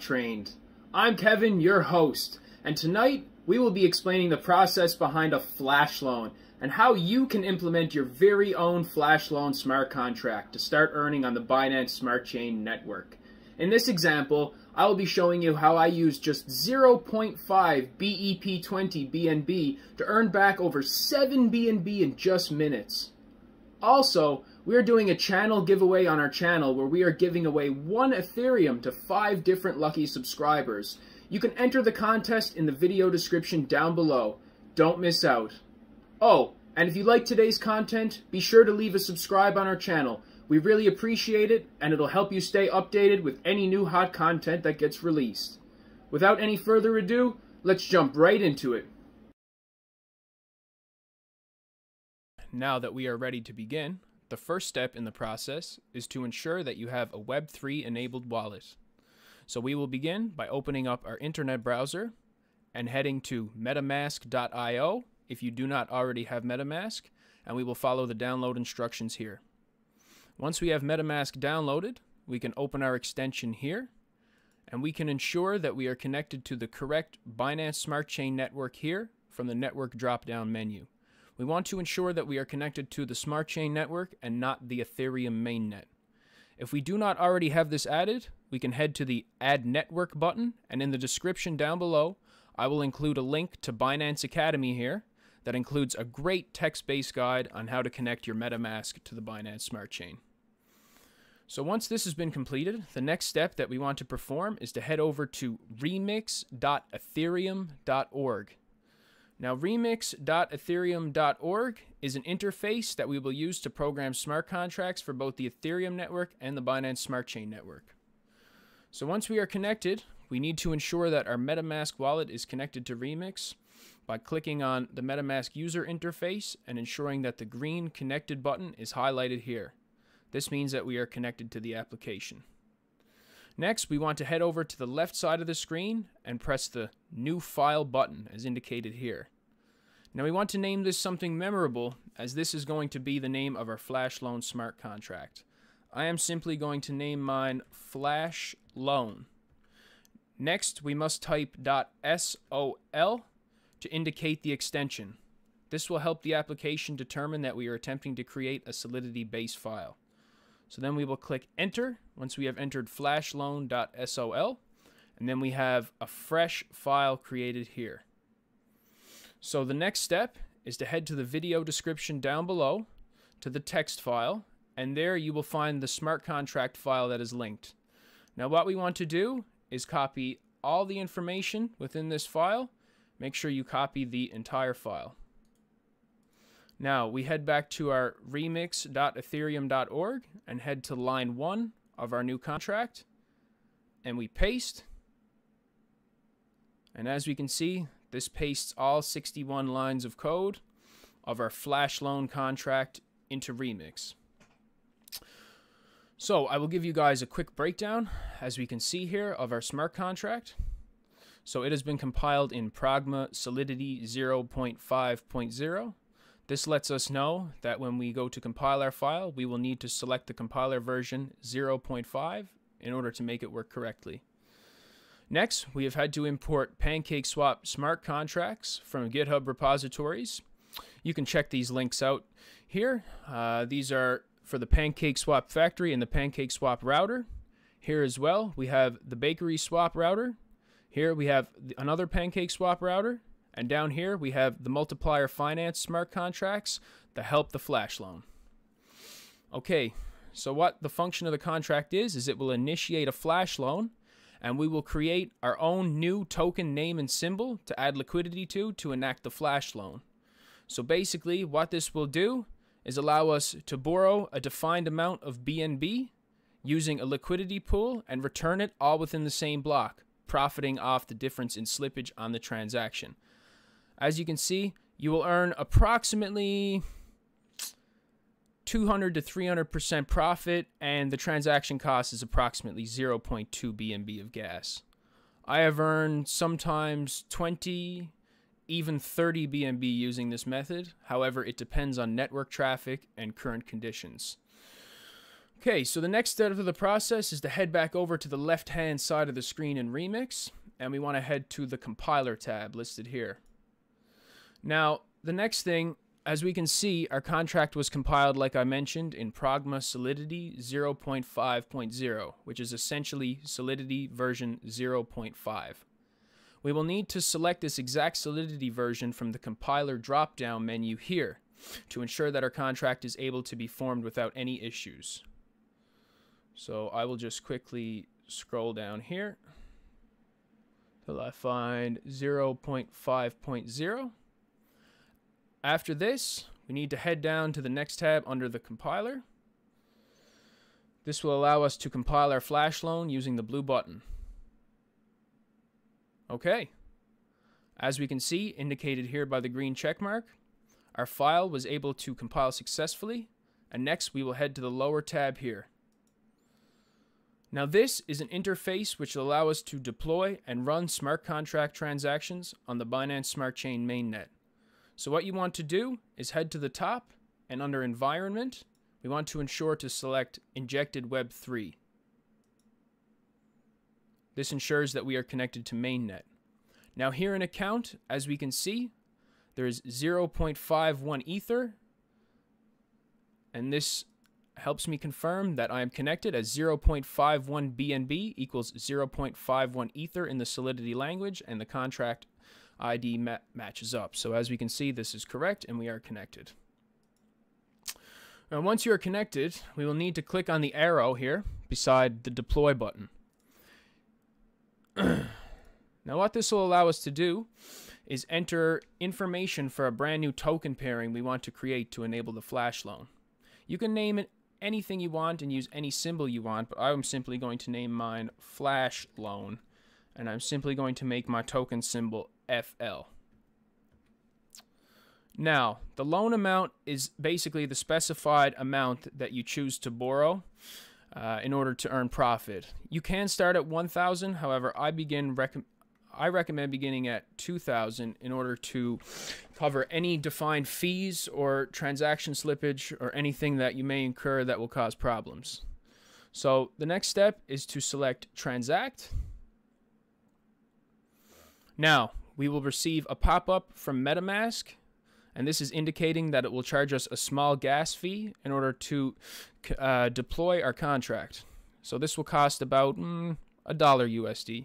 Trained. I'm Kevin, your host, and tonight we will be explaining the process behind a flash loan and how you can implement your very own flash loan smart contract to start earning on the Binance Smart Chain network. In this example, I will be showing you how I use just 0.5 BEP20 BNB to earn back over 7 BNB in just minutes. Also, we are doing a channel giveaway on our channel where we are giving away one Ethereum to five different lucky subscribers. You can enter the contest in the video description down below. Don't miss out. Oh, and if you like today's content, be sure to leave a subscribe on our channel. We really appreciate it, and it'll help you stay updated with any new hot content that gets released. Without any further ado, let's jump right into it. Now that we are ready to begin, the first step in the process is to ensure that you have a Web3 enabled wallet. So we will begin by opening up our internet browser and heading to metamask.io if you do not already have MetaMask, and we will follow the download instructions here. Once we have MetaMask downloaded, we can open our extension here, and we can ensure that we are connected to the correct Binance Smart Chain network here from the network drop-down menu. We want to ensure that we are connected to the Smart Chain network and not the Ethereum mainnet. If we do not already have this added, we can head to the Add Network button, and in the description down below, I will include a link to Binance Academy here that includes a great text-based guide on how to connect your MetaMask to the Binance Smart Chain. So once this has been completed, the next step that we want to perform is to head over to remix.ethereum.org. Now, remix.ethereum.org is an interface that we will use to program smart contracts for both the Ethereum network and the Binance Smart Chain network. So once we are connected, we need to ensure that our MetaMask wallet is connected to Remix by clicking on the MetaMask user interface and ensuring that the green connected button is highlighted here. This means that we are connected to the application. Next, we want to head over to the left side of the screen and press the New File button as indicated here. Now we want to name this something memorable as this is going to be the name of our Flash Loan smart contract. I am simply going to name mine Flash Loan. Next, we must type .sol to indicate the extension. This will help the application determine that we are attempting to create a Solidity base file. So then we will click enter once we have entered flashloan.sol and then we have a fresh file created here. So the next step is to head to the video description down below to the text file and there you will find the smart contract file that is linked. Now what we want to do is copy all the information within this file. Make sure you copy the entire file. Now we head back to our remix.ethereum.org and head to line 1 of our new contract and we paste. And as we can see, this pastes all 61 lines of code of our flash loan contract into Remix. So I will give you guys a quick breakdown, as we can see here, of our smart contract. So it has been compiled in Pragma Solidity 0.5.0. This lets us know that when we go to compile our file, we will need to select the compiler version 0.5 in order to make it work correctly. Next, we have had to import PancakeSwap smart contracts from GitHub repositories. You can check these links out here. Uh, these are for the PancakeSwap factory and the PancakeSwap router. Here as well, we have the Bakery Swap router. Here we have another PancakeSwap router. And down here, we have the multiplier finance smart contracts that help the flash loan. Okay, so what the function of the contract is, is it will initiate a flash loan and we will create our own new token name and symbol to add liquidity to to enact the flash loan. So basically what this will do is allow us to borrow a defined amount of BNB using a liquidity pool and return it all within the same block, profiting off the difference in slippage on the transaction. As you can see, you will earn approximately 200 to 300% profit, and the transaction cost is approximately 0.2 BNB of gas. I have earned sometimes 20, even 30 BNB using this method. However, it depends on network traffic and current conditions. Okay, so the next step of the process is to head back over to the left-hand side of the screen in Remix, and we want to head to the compiler tab listed here. Now, the next thing, as we can see, our contract was compiled, like I mentioned, in Pragma Solidity 0.5.0, which is essentially Solidity version 0.5. We will need to select this exact Solidity version from the compiler drop-down menu here to ensure that our contract is able to be formed without any issues. So I will just quickly scroll down here till I find 0.5.0. After this, we need to head down to the next tab under the compiler. This will allow us to compile our flash loan using the blue button. Okay. As we can see, indicated here by the green check mark, our file was able to compile successfully, and next we will head to the lower tab here. Now this is an interface which will allow us to deploy and run smart contract transactions on the Binance Smart Chain mainnet. So what you want to do is head to the top and under environment, we want to ensure to select injected web 3. This ensures that we are connected to mainnet. Now here in account, as we can see, there is 0.51 ether and this helps me confirm that I am connected as 0.51 BNB equals 0.51 Ether in the Solidity language, and the contract ID ma matches up. So as we can see, this is correct, and we are connected. Now, once you are connected, we will need to click on the arrow here beside the deploy button. now, what this will allow us to do is enter information for a brand new token pairing we want to create to enable the flash loan. You can name it anything you want and use any symbol you want, but I'm simply going to name mine Flash Loan, and I'm simply going to make my token symbol FL. Now, the loan amount is basically the specified amount that you choose to borrow uh, in order to earn profit. You can start at 1,000. However, I begin I recommend beginning at 2000 in order to cover any defined fees or transaction slippage or anything that you may incur that will cause problems. So the next step is to select transact. Now, we will receive a pop-up from MetaMask and this is indicating that it will charge us a small gas fee in order to uh, deploy our contract. So this will cost about mm, a dollar USD.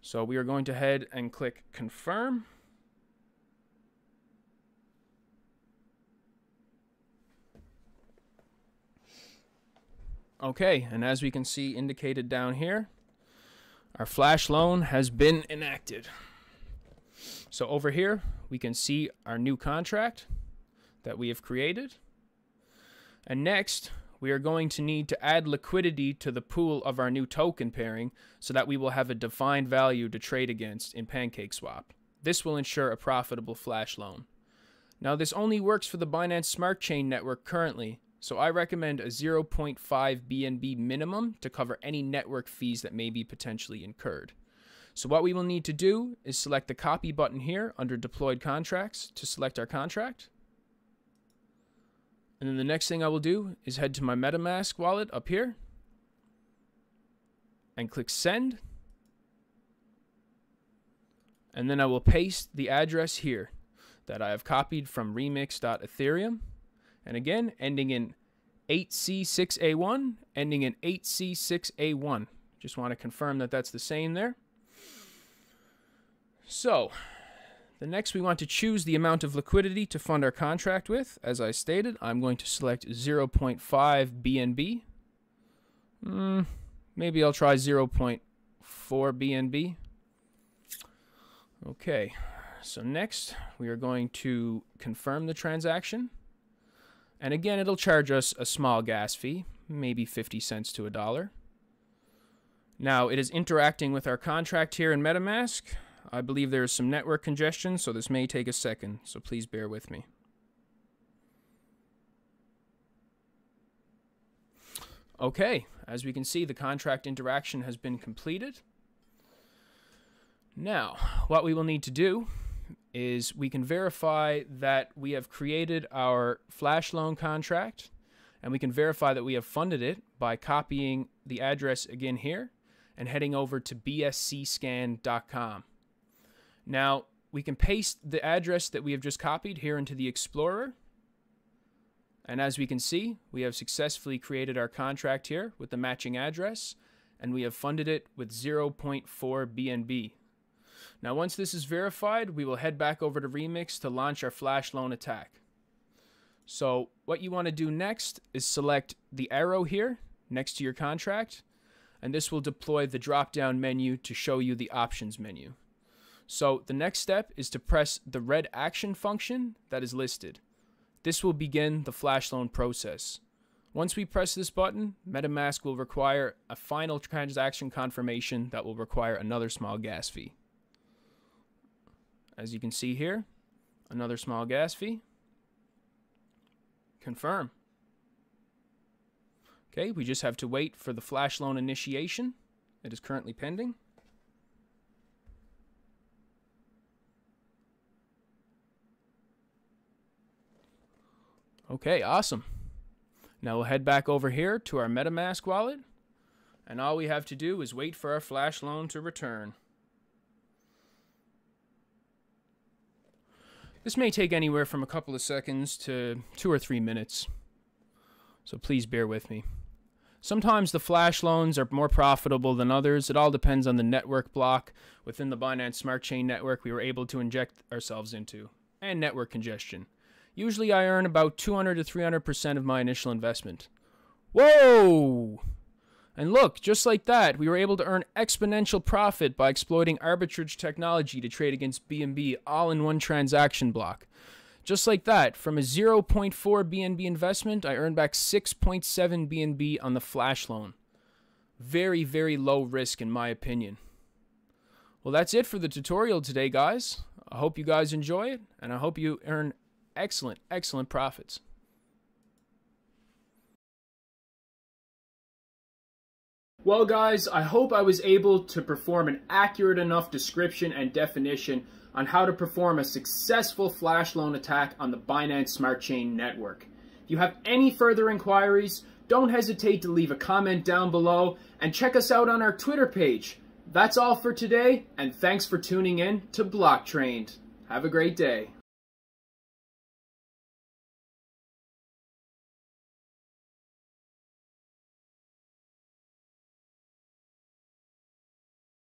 So we are going to head and click confirm. Okay, and as we can see indicated down here, our flash loan has been enacted. So over here, we can see our new contract that we have created. And next, we are going to need to add liquidity to the pool of our new token pairing so that we will have a defined value to trade against in PancakeSwap. This will ensure a profitable flash loan. Now this only works for the Binance Smart Chain network currently, so I recommend a 0.5 BNB minimum to cover any network fees that may be potentially incurred. So what we will need to do is select the copy button here under deployed contracts to select our contract. And then the next thing I will do is head to my MetaMask wallet up here and click send. And then I will paste the address here that I have copied from remix.ethereum. And again, ending in 8C6A1, ending in 8C6A1. Just want to confirm that that's the same there. So, the next, we want to choose the amount of liquidity to fund our contract with. As I stated, I'm going to select 0.5 BNB. Mm, maybe I'll try 0.4 BNB. Okay, so next we are going to confirm the transaction. And again, it'll charge us a small gas fee, maybe 50 cents to a dollar. Now, it is interacting with our contract here in MetaMask. I believe there is some network congestion, so this may take a second, so please bear with me. Okay, as we can see, the contract interaction has been completed. Now, what we will need to do is we can verify that we have created our flash loan contract And we can verify that we have funded it by copying the address again here and heading over to bscscan.com. Now, we can paste the address that we have just copied here into the Explorer. And as we can see, we have successfully created our contract here with the matching address, and we have funded it with 0.4 BNB. Now, once this is verified, we will head back over to Remix to launch our flash loan attack. So what you want to do next is select the arrow here next to your contract, and this will deploy the drop-down menu to show you the options menu. So the next step is to press the red action function that is listed. This will begin the flash loan process. Once we press this button, MetaMask will require a final transaction confirmation that will require another small gas fee. As you can see here, another small gas fee. Confirm. Okay, we just have to wait for the flash loan initiation. It is currently pending. Okay, awesome. Now we'll head back over here to our MetaMask wallet. And all we have to do is wait for our flash loan to return. This may take anywhere from a couple of seconds to two or three minutes. So please bear with me. Sometimes the flash loans are more profitable than others. It all depends on the network block within the Binance Smart Chain network we were able to inject ourselves into, and network congestion. Usually I earn about 200 to 300% of my initial investment. Whoa! And look, just like that, we were able to earn exponential profit by exploiting arbitrage technology to trade against BNB all in one transaction block. Just like that, from a 0.4 BNB investment, I earned back 6.7 BNB on the flash loan. Very, very low risk in my opinion. Well, that's it for the tutorial today, guys. I hope you guys enjoy it, and I hope you earn excellent, excellent profits. Well, guys, I hope I was able to perform an accurate enough description and definition on how to perform a successful flash loan attack on the Binance Smart Chain network. If you have any further inquiries, don't hesitate to leave a comment down below and check us out on our Twitter page. That's all for today, and thanks for tuning in to Blocktrained. Have a great day.